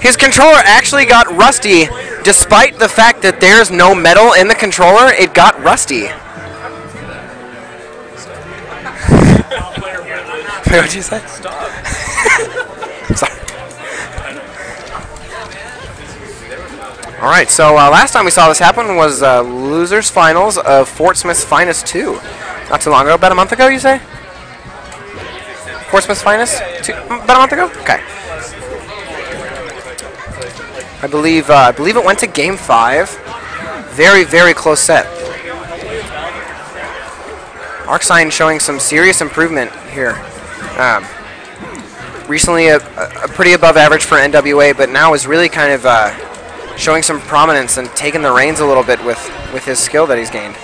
His controller actually got rusty, despite the fact that there's no metal in the controller. It got rusty. Wait, what'd you say? Sorry. All right, so uh, last time we saw this happen was uh, losers finals of Fort Smith's Finest 2. Not too long ago, about a month ago, you say? Fort Smith's Finest? Two, about a month ago? Okay. I believe uh, I believe it went to game five. Very, very close set. arcSine showing some serious improvement here. Um, recently a, a, pretty above average for NWA, but now is really kind of uh, showing some prominence and taking the reins a little bit with, with his skill that he's gained.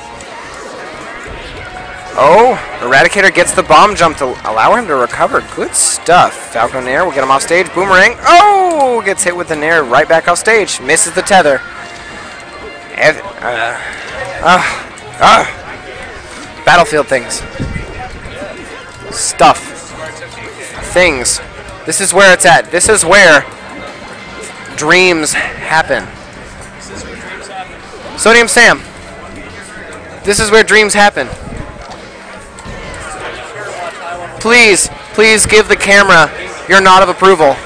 Oh, Eradicator gets the bomb jump to allow him to recover. Good stuff. Falco Nair will get him off stage. Boomerang. Oh, gets hit with the Nair right back off stage. Misses the tether. Ev uh, uh, uh. Battlefield things. Stuff. Things. This is where it's at. This is where dreams happen. Sodium Sam. This is where dreams happen. Please, please give the camera your nod of approval.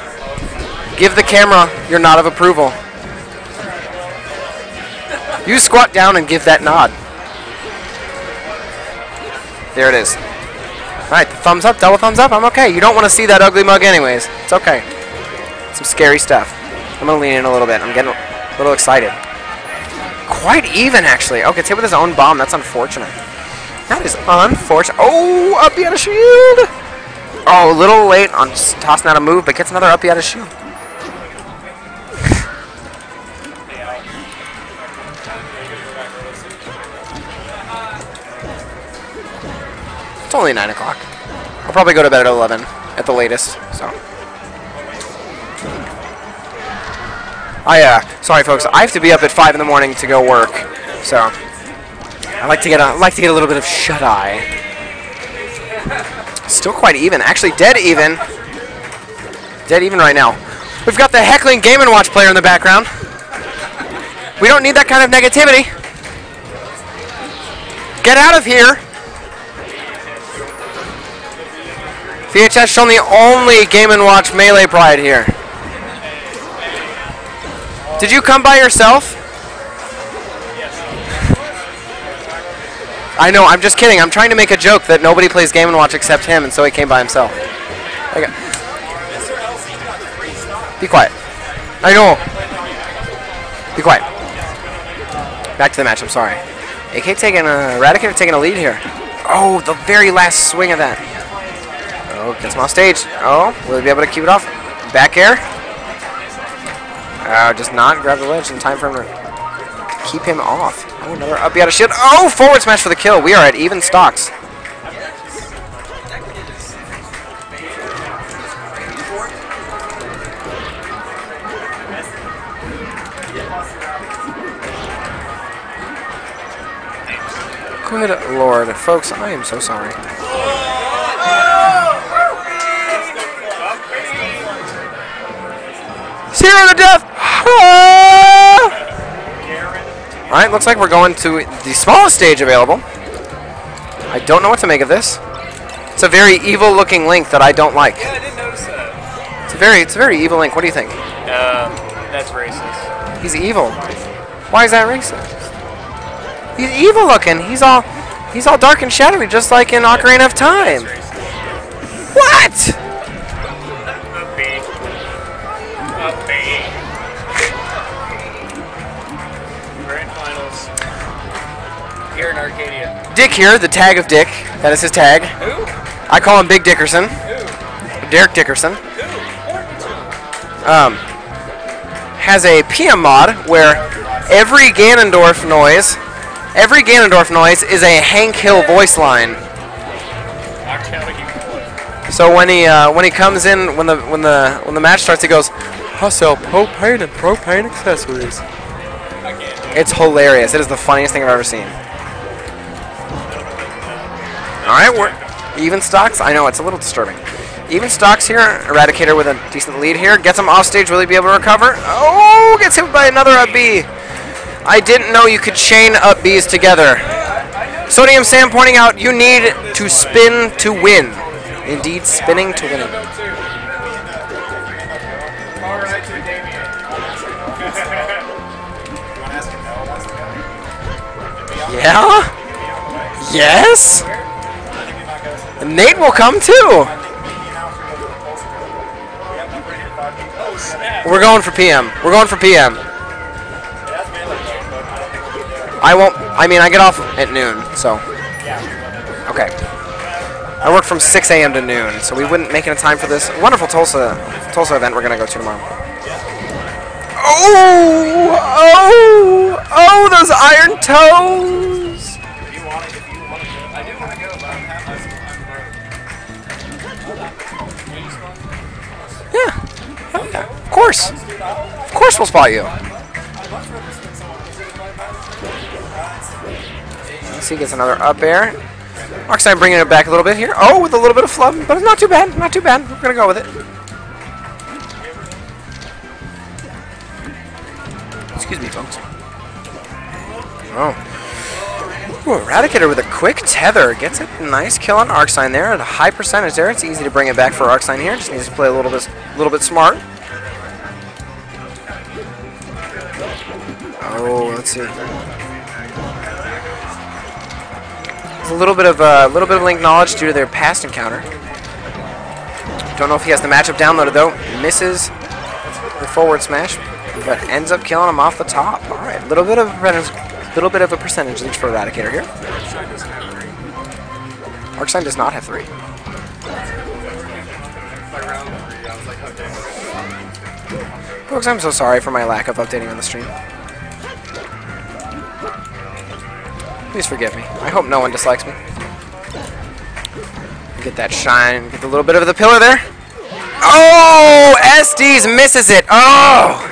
Give the camera your nod of approval. You squat down and give that nod. There it is. Alright, thumbs up, double thumbs up, I'm okay. You don't want to see that ugly mug anyways. It's okay. Some scary stuff. I'm going to lean in a little bit. I'm getting a little excited. Quite even, actually. Okay, gets hit with his own bomb. That's unfortunate. That is unfortunate. Oh, up out of shield. Oh, a little late on tossing out a move, but gets another up out of shield. it's only 9 o'clock. I'll probably go to bed at 11 at the latest, so. I, uh, sorry folks, I have to be up at 5 in the morning to go work, so. I like to get a like to get a little bit of shut eye. Still quite even. Actually, dead even. Dead even right now. We've got the heckling Game and Watch player in the background. We don't need that kind of negativity. Get out of here. VHS shown the only Game Watch Melee Pride here. Did you come by yourself? I know, I'm just kidding. I'm trying to make a joke that nobody plays Game & Watch except him, and so he came by himself. Okay. Be quiet. I know. Be quiet. Back to the match, I'm sorry. AK taking a... Eradicator taking a lead here. Oh, the very last swing of that. Oh, gets him off stage. Oh, will he be able to keep it off? Back air. Uh, just not grab the ledge in time for him keep him off. Oh, another up out of shit. Oh, forward smash for the kill. We are at even stocks. Good lord. Folks, I am so sorry. Zero to death! Alright, looks like we're going to the smallest stage available. I don't know what to make of this. It's a very evil looking Link that I don't like. Yeah, I didn't notice that. It's a very it's a very evil Link. What do you think? Um, that's racist. He's evil. Why is that racist? He's evil looking. He's all he's all dark and shadowy just like in Ocarina of Time. What? Here in Arkadia. Dick here, the tag of Dick. That is his tag. Who? I call him Big Dickerson. Who? Derek Dickerson. Who? um, has a PM mod where every Ganondorf noise, every Ganondorf noise is a Hank Hill voice line. Watch how he can play. So when he uh, when he comes in when the when the when the match starts, he goes, "I sell propane and propane accessories." I can't do it. It's hilarious. It is the funniest thing I've ever seen. All right, we're even stocks. I know it's a little disturbing. even stocks here. Eradicator with a decent lead here. Gets him off stage. Will he be able to recover? Oh, gets hit by another up B. I didn't know you could chain up Bs together. Sodium Sam pointing out you need to spin to win. Indeed, spinning to win. Alright, to Damien. Yeah? Yes? Nate will come too. We're going for PM. We're going for PM. I won't. I mean, I get off at noon, so. Okay. I work from 6 a.m. to noon, so we wouldn't make it in time for this wonderful Tulsa Tulsa event we're gonna go to tomorrow. Oh! Oh! Oh! Those iron toes! Yeah. Yeah. Of course. Of course we'll spot you. Let's see, gets another up air. arcSine bringing it back a little bit here. Oh, with a little bit of flub, but it's not too bad. Not too bad. We're going to go with it. Excuse me, folks. Oh. Ooh, Eradicator with a quick tether. Gets a nice kill on arcSine there at a high percentage there. It's easy to bring it back for arcSine here. Just needs to play a little bit, little bit smart. Oh, let's see. There's a little bit of a uh, little bit of link knowledge due to their past encounter. Don't know if he has the matchup downloaded though. Misses the forward smash, but ends up killing him off the top. All right, a little bit of little bit of a percentage lead for Eradicator here. Arcsine does not have three. Folks, I'm so sorry for my lack of updating on the stream. Please forgive me. I hope no one dislikes me. Get that shine. Get a little bit of the pillar there. Oh! SD's misses it. Oh!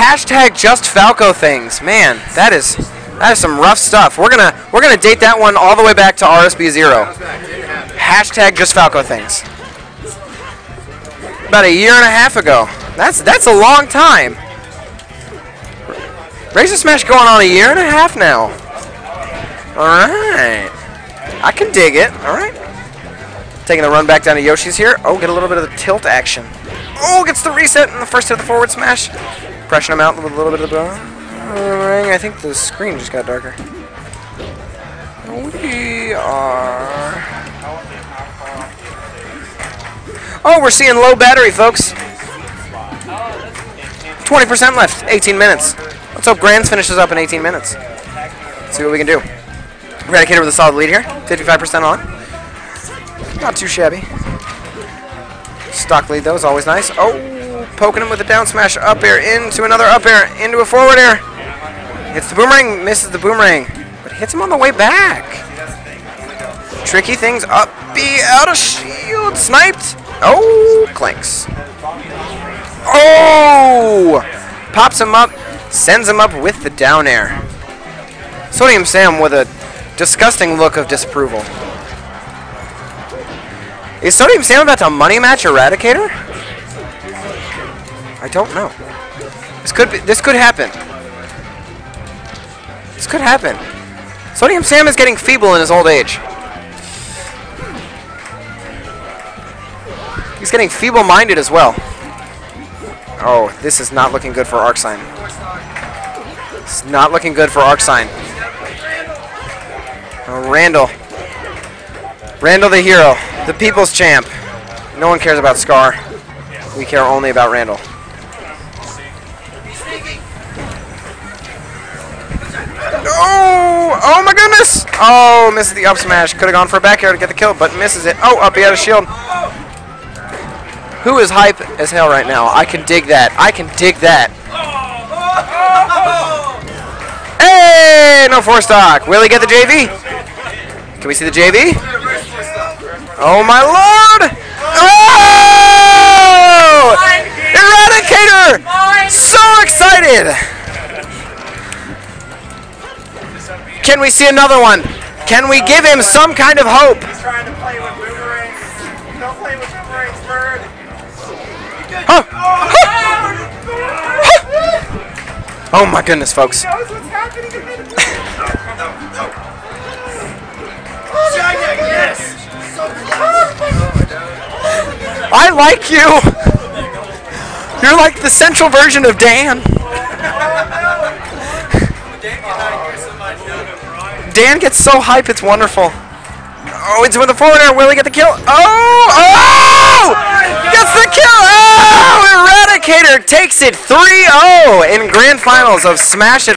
Hashtag just Falco things. Man, that is that is some rough stuff. We're gonna we're gonna date that one all the way back to RSB zero. Hashtag just Falco things. About a year and a half ago. That's that's a long time. Razor Smash going on a year and a half now. Alright. I can dig it. Alright. Taking the run back down to Yoshi's here. Oh, get a little bit of the tilt action. Oh, gets the reset in the first hit of the forward smash. Pressing them out with a little bit of the ring. Mm, I think the screen just got darker. We are... Oh, we're seeing low battery, folks. 20% left. 18 minutes. Let's hope Grands finishes up in 18 minutes. Let's see what we can do. Eradicator with a solid lead here. 55% on. Not too shabby. Stock lead, though, is always nice. Oh, poking him with a down smash. Up air into another up air. Into a forward air. Hits the boomerang. Misses the boomerang. But hits him on the way back. Tricky things. Up B out of shield. Sniped. Oh, clinks. Oh! Pops him up. Sends him up with the down air. Sodium Sam with a disgusting look of disapproval. Is Sodium Sam about to money match Eradicator? I don't know. This could be, this could happen. This could happen. Sodium Sam is getting feeble in his old age. He's getting feeble-minded as well. Oh, this is not looking good for arcSine. It's not looking good for arcSine. Oh, Randall. Randall the hero. The people's champ. No one cares about Scar. We care only about Randall. Oh! Oh my goodness! Oh, misses the up smash. Could have gone for a back air to get the kill, but misses it. Oh, up he had a shield. Who is hype as hell right now? I can dig that. I can dig that. Hey, no four stock. Will he get the JV? Can we see the JV? Oh my lord! Oh! Eradicator! So excited! Can we see another one? Can we give him some kind of hope? He's trying to play with boomerangs. Don't play with boomerangs, bird. Huh. Oh, huh. Oh my goodness, folks. I like you. You're like the central version of Dan. Dan gets so hype, it's wonderful. Oh, it's with the forward air. Will he get the kill? Oh! Oh! Gets the kill! Oh! Eradicator takes it 3-0 in grand finals of Smash It.